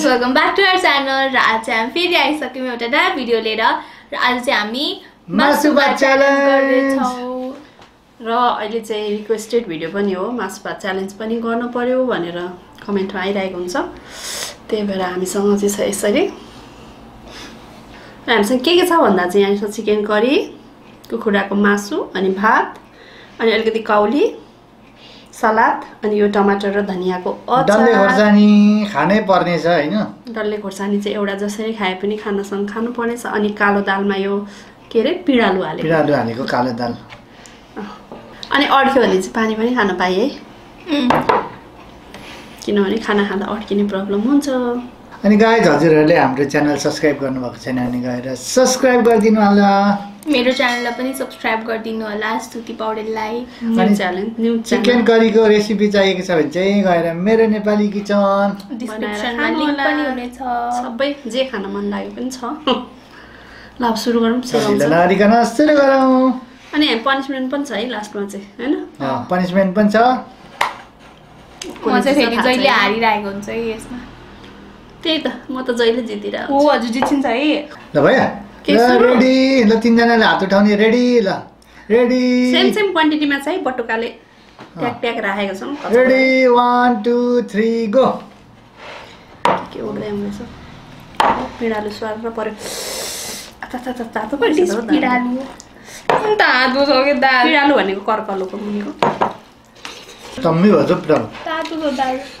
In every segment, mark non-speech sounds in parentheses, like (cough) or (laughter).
Guys welcome back to our channel र आज चाहिँ हामी फेरि आइसक्यौँ एउटा नयाँ भिडियो लिएर र आज चाहिँ हामी मासु भात challenge। गर्दैछौँ र अहिले चाहिँ रिक्वेस्टेड भिडियो पनि हो। मासु भात च्यालेन्ज पनि गर्नु पर्यो भनेर कमेन्टमा आइरहेको हुन्छ। त्यही भएर हामीसँग चाहिँ छ यसरी। र हामीसँग के के छ भन्दा चाहिँ यहाँ छ चिकन करी कुखुराको मासु अनि भात अनि अलिकति काउली सलाद अनि यो टमाटर र धनियाँको डल्ले खोर्सानी खानै पर्ने छ होइन? डल्ले खोर्सानी चाहिँ एउटा जसरी खाए पनि खानासँग खानुपर्नेछ अनि कालो दालमा यो के अरे पिँडालु हालेको पिँडालु हालेको कालो दाल। अनि अड्क्यो भने चाहिँ पानी पनि खान पाएँ है। किनभने खाना खाँदा अड्किने प्रब्लम हुन्छ। अनि गाइज हजुरहरूले हाम्रो च्यानल सब्सक्राइब गर्नुभएको छैन भने गएर सब्सक्राइब गरिदिनु होला। मेरो च्यानललाई पनि सब्सक्राइब गरिदिनु होला स्तुति पौडेललाई। अनि चिकन करीको रेसिपी चाहिएको छ भने चाहिँ गएर मेरो नेपाली किचन। सबै जे खान मन लागेको पनि छ। ल अब सुरु गरौँ सुरु गरौँ। अनि पनिसमेन्ट पनि छ है लास्टमा चाहिँ होइन? पनिसमेन्ट पनि छ। म चाहिँ फेरि जहिले। हारिरहेको हुन्छ है यसमा। त्यही त म त जहिले जितिरहेको हो हजुर जित्छिन्छ है। ल भयो? रेडी ल तिनजनाले हात उठाउने रेडी ल। रेडी। सेम सेम क्वान्टिटीमा चाहिँ बटुकाले प्याक प्याक राखेको छौँ। Ready one two three go के उड्दै आउँदैछ पिँडालु स्वाद पऱ्यो तातो। पिँडालु। कि पिँडालु भनेको कर्कलोको मुनिको। तम्मी पिँडालु। तातो छ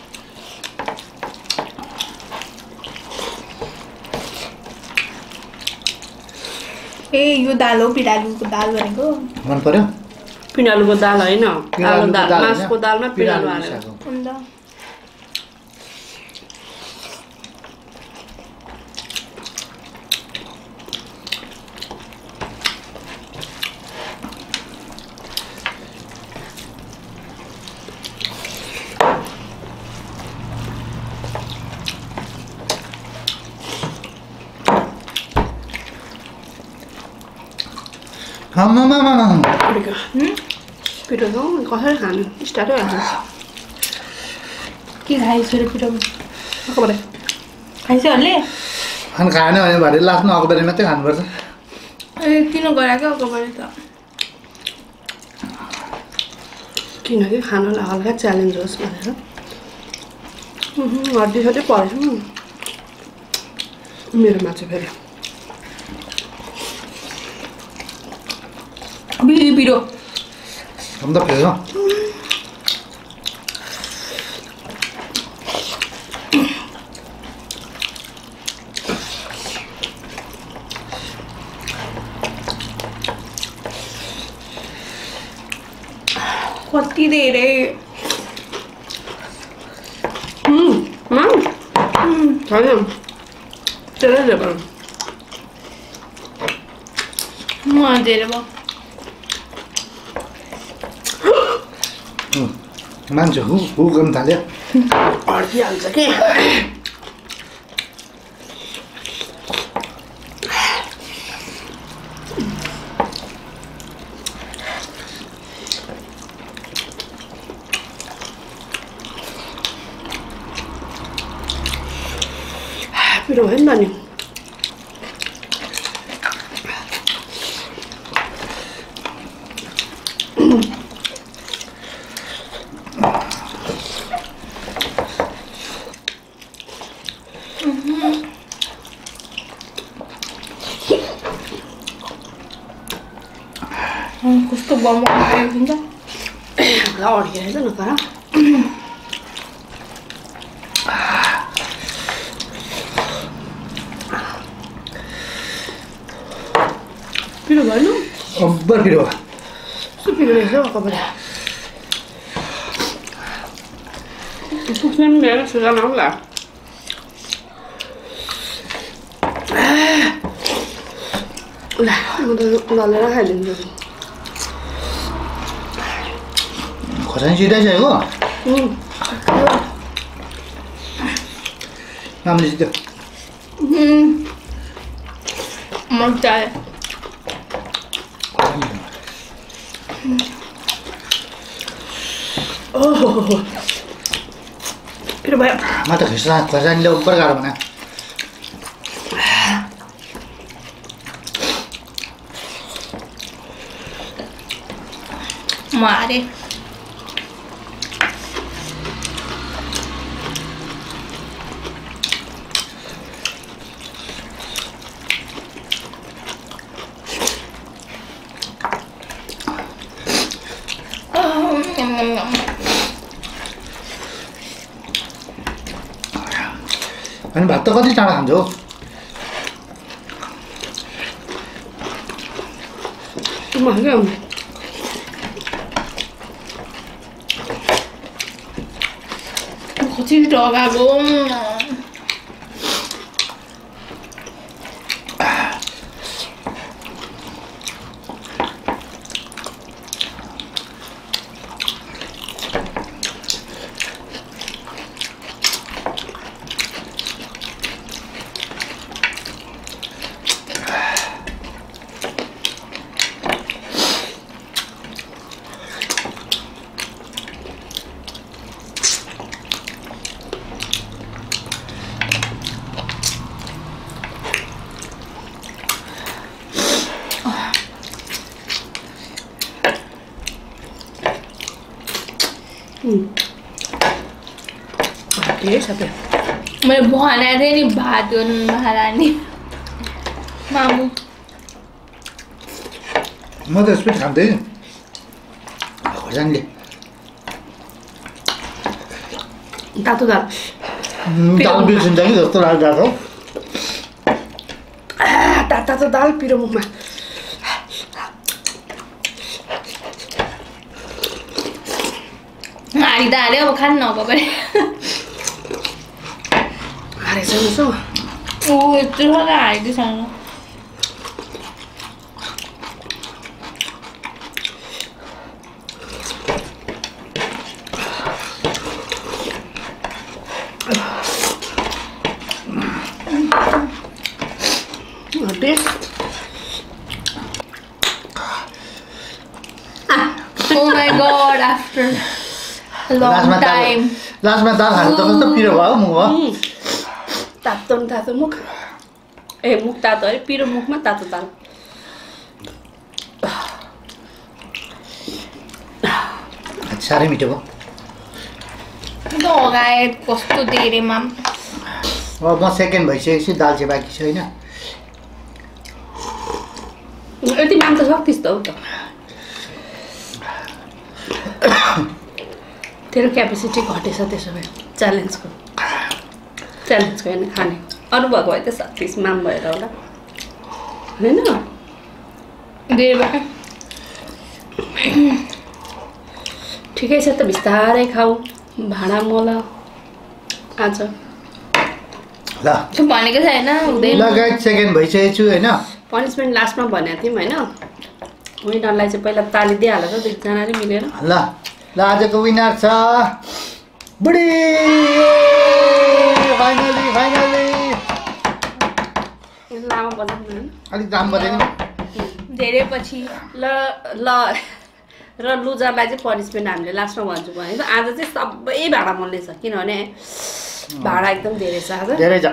ए यो दाल हो पिँडालुको दाल भनेको। मन पर्यो? पिँडालुको दाल होइन? मासुको दालमा पिँडालु आमामामामा। पिँडेको पिठो छ कसरी खानु स्टार्टै हाल्छ के खाइछु र पिरो कहाँबाट खाइसहरूले अनि खाएन भने भरे लास्टमा अकबरी मात्रै खानुपर्छ ए किन गराएको अगाडि त किनकि खानालाई हल्का च्यालेन्ज होस् भनेर हड्डी सड्डी परेछ नि मेरोमा चाहिँ फेरि बिरी पिरो अन्त फेरि हो। कति धेरै छैन त्यसै धेरै म धेरै भयो उम्, मान्छे हु हु गर्नु थाल्यो अड्किहाल्छ के पिरो भयो नि त नि अँ, कस्तो बम आएको हुन्छ ला अड्किरहेछ न तर पिरो भएन अब्बर पिरो कस्तो पिरो रहेछ हौ कपाल पुग्ने पनि मेरो सुगा नहोला ला म त दलेर खाइदिन्छु खोर्सानी सिधाइसकेको उम्, राम्रो जित्यो मजा आयो पिरो भयो म त खोर्सा खोर्सानीले उपर गाह्रो भने मारे अनि भात त कति चाँडो खान्छ हौ महँगो कति सबै मैले भनेको थिएँ नि भात महारानी। मामु। म त स्पिड खान्थेँ। खोर्सानीले। तातो दाल। दाल बिर्सिन्छ कि जस्तो लागिरहेको आह, तातो तातो दाल पिरो मुखमा। त हाल्यो अब खानु नभएको हारेछ उसो ऊ यत्रो Oh after a long लास्टमा दाल खानु त कस्तो पिरो भयो मुख तातो न तातो मुख. ए मुख तातो अरे पिरो मुखमा तातो दाल साह्रै मिठो. भयो लगाए कस्तो धेरैमा अब म सेकेन्ड भइसकेपछि दाल चाहिँ बाँकी छ होइन? यति मान्छ सक्थिस् त हौ त. (coughs) तेरो क्यापेसिटी घटेछ त्यसो भए. च्यालेन्जको च्यालेन्जको होइन खाने अरू भएको भए त सक्थिस् माम भएर होला होइन ठिकै छ त बिस्तारै खाऊ भाँडा मल आज भनेको छैन हुँदैन सेकेन्ड भइसकेको छु होइन पनिसमेन्ट लास्टमा भनेको थियौँ होइन विनरलाई चाहिँ पहिला ताली दिइहाल्छ दुईजनाले मिलेर ल ल आजको विनर छ बुढी फाइनली फाइनली अलिक दाम धेरै पछि ल ल र लुजरलाई चाहिँ पनिसमेन्ट हामीले लास्टमा भन्छु भने त आज चाहिँ सबै भाडा छ। किनभने भाडा एकदम धेरै छ आज। धेरै छ।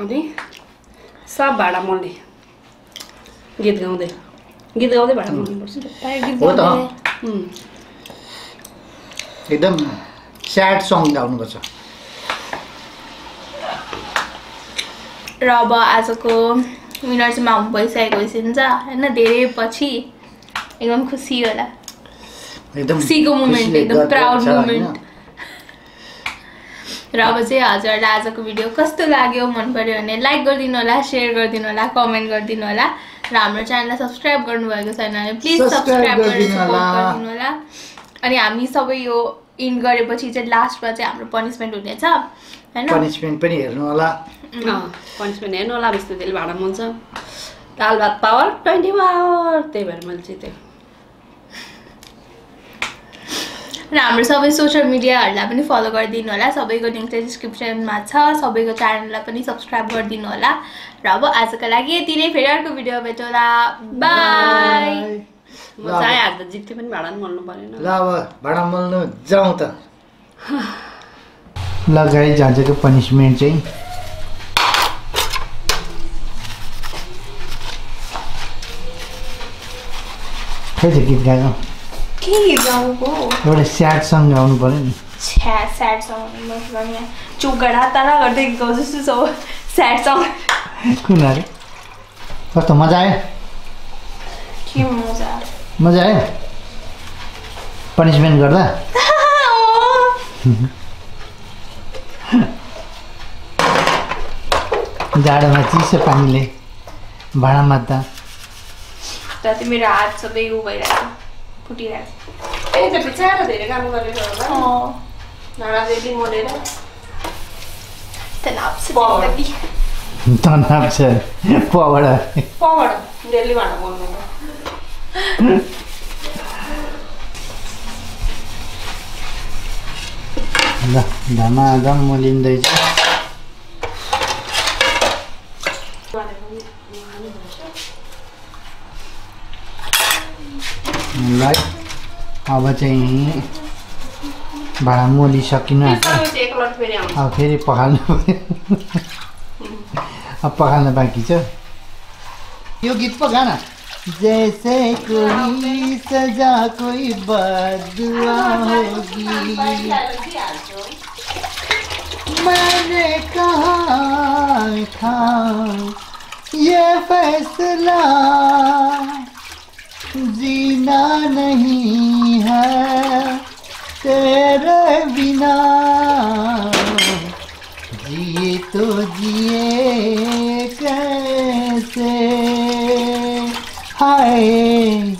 अनि सब भाडा मल्ने गीत गाउँदै। गीत गाउँदै भाडा मल्नुपर्छ एकदम स्याड सङ गाउनुपर्छ। र अब आजको विनर चाहिँ मामु भइसकेको हुन्छ होइन धेरै पछि एकदम खुसी होला एकदम खुसीको खुसीले एकदम होइन? moment. र अब चाहिँ हजुरहरूलाई आजको भिडियो कस्तो लाग्यो मन पऱ्यो भने लाइक गरिदिनु होला सेयर गरिदिनु होला कमेन्ट गरिदिनु होला र हाम्रो च्यानललाई सब्सक्राइब गर्नुभएको छैन भने प्लिज सब्सक्राइब। गरिदिनु होला अनि हामी सबै यो इन गरेपछि चाहिँ लास्टमा चाहिँ हाम्रो पनिसमेन्ट हुनेछ होइन? पनिसमेन्ट पनि हेर्नु होला। पनिसमेन्ट हेर्नु होला अब त्यसले भाडा मल्छ। दाल भात पावर ट्वेन्टी आवर त्यही भएर मैले चाहिँ त्यो र हाम्रो सबै सोसियल मिडियाहरूलाई पनि फलो गरिदिनु होला। सबैको लिङ्क चाहिँ डिस्क्रिप्सनमा छ। सबैको च्यानललाई पनि सब्सक्राइब गरिदिनु होला। र अब आजको लागि यति नै। फेरि अर्को भिडियो भेटौँला। बाई (laughs) ल अब भाडा मल्नु जाउँ त लगाइ आजको पनिसमेन्ट चाहिँ। खै त गीत गाएको? के गीत एउटा स्याड सङ गाउनु पऱ्यो नि। छ्या स्याड सङ मतलब यहाँ चुकडा तारा गर्दै गाउँ जस्तो छ स्याड सङ कुन अरे कस्तो मजा आयो? के मजा मजा आयो? पनिसमेन्ट गर्दा? (laughs) जाडोमा चिसो पानीले भाँडा मात्दा। जति मेरो हात सबै उ भइरहेको फुटिरहेको ए त्यो बिचारा धेरै काम गरेको छ होला रेडी मोलेर तनाव। तनाव भाँडा मोल्नु ल धमाधम मोलिँदैछ ल अब चाहिँ भाँडा मोलिसकिनु अब फेरि पखाल्नु पऱ्यो अब पखाल्न बाँकी छ। यो गीत पो गाना। जैसे कोई सजा, कोई बदुआ होगी। मैंने कहा था, ये फैसला जीना नहीं है, तेरे बिना। जिए तो जिए कैसे? हाय।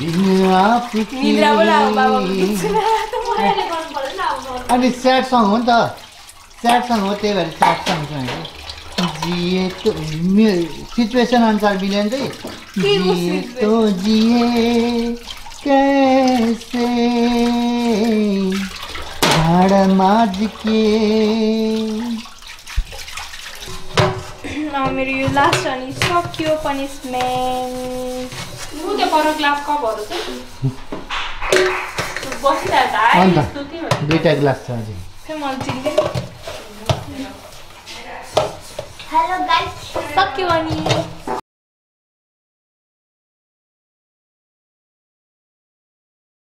त नि अनि स्याड सङ हो नि त। स्याड सङ हो त्यही भएर स्याड सङ जिए तो सिचुएसन अनुसार मिल्यो भने चाहिँ को जिए तो जिए कैसे? भाँडा माझ के अब मेरो यो लास्ट अनि सक्यो पनिसमेन्ट त्यो पर ग्लास कपहरू चाहिँ ग्लास छ अझै हेलो गाइस सक्यो अनि